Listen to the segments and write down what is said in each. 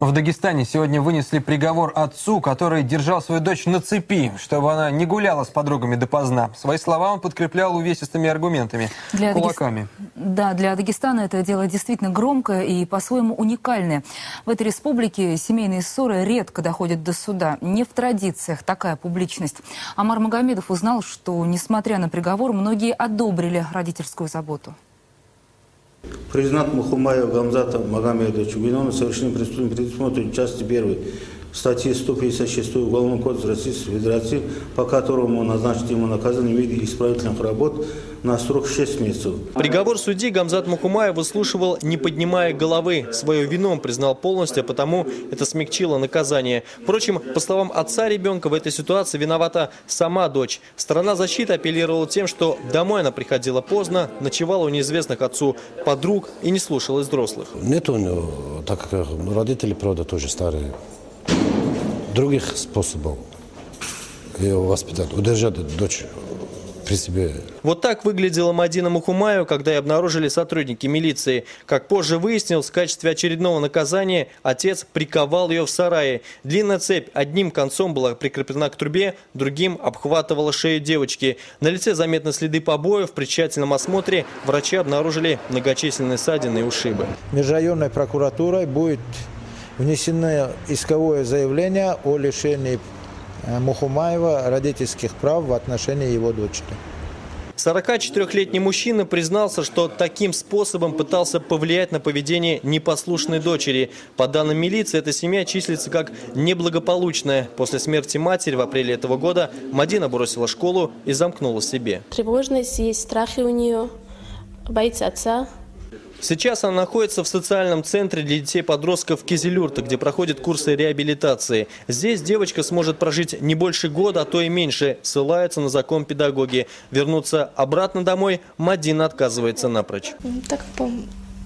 В Дагестане сегодня вынесли приговор отцу, который держал свою дочь на цепи, чтобы она не гуляла с подругами допоздна. Свои слова он подкреплял увесистыми аргументами, Для кулаками. Дагес- Да, для Дагестана это дело действительно громкое и по-своему уникальное. В этой республике семейные ссоры редко доходят до суда. Не в традициях такая публичность. Амар Магомедов узнал, что, несмотря на приговор, многие одобрили родительскую заботу. Признат Мухумаев Гамзата Магомедович виновным в совершении преступления предусмотрен части 1 статьи 156 Уголовного кодекса Российской Федерации, по которому назначить ему наказание в виде исправительных работ на срок 6 месяцев. Приговор судьи Гамзат Мухумаев выслушивал, не поднимая головы. Свое вину он признал полностью, а потому это смягчило наказание. Впрочем, по словам отца ребенка, в этой ситуации виновата сама дочь. Сторона защиты апеллировала тем, что домой она приходила поздно, ночевала у неизвестных отцу подруг и не слушалась взрослых. Нет у него, так как родители, правда, тоже старые, других способов ее воспитать, удержать дочь при себе. Вот так выглядела Мадина Мухумаю, когда и обнаружили сотрудники милиции. Как позже выяснилось, в качестве очередного наказания отец приковал ее в сарае. Длинная цепь одним концом была прикреплена к трубе, другим обхватывала шею девочки. На лице заметны следы побоев. При тщательном осмотре врачи обнаружили многочисленные ссадины и ушибы. Межрайонной прокуратурой будет внесено исковое заявление о лишении э, Мухумаева родительских прав в отношении его дочери. 44-летний мужчина признался, что таким способом пытался повлиять на поведение непослушной дочери. По данным милиции, эта семья числится как неблагополучная. После смерти матери в апреле этого года Мадина бросила школу и замкнула себе. Тревожность есть, страхи у нее, боится отца. Сейчас она находится в социальном центре для детей-подростков Кизилюрта, где проходит курсы реабилитации. Здесь девочка сможет прожить не больше года, а то и меньше, ссылаются на закон педагоги. Вернуться обратно домой Мадина отказывается напрочь. Так,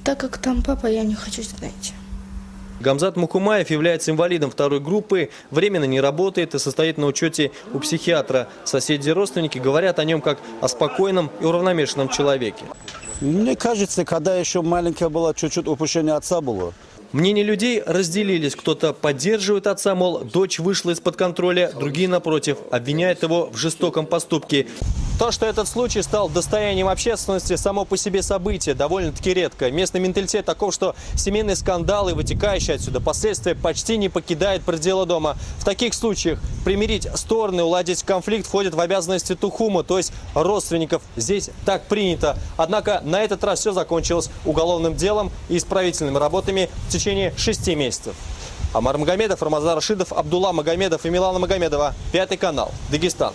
так как там папа, я не хочу знать. Гамзат Мукумаев является инвалидом второй группы, временно не работает и состоит на учете у психиатра. Соседи и родственники говорят о нем как о спокойном и уравновешенном человеке. Мне кажется, когда еще маленькая была, чуть-чуть упущение отца было. Мнения людей разделились. Кто-то поддерживает отца, мол, дочь вышла из-под контроля, другие, напротив, обвиняют его в жестоком поступке. То, что этот случай стал достоянием общественности, само по себе событие довольно-таки редко. Местный менталитет таков, что семейные скандалы, вытекающие отсюда последствия, почти не покидают пределы дома. В таких случаях примирить стороны, уладить конфликт входит в обязанности Тухума, то есть родственников. Здесь так принято. Однако на этот раз все закончилось уголовным делом и исправительными работами в течение шести месяцев. Амар Магомедов, Рамазан Рашидов, Абдулла Магомедов и Милана Магомедова. Пятый канал. Дагестан.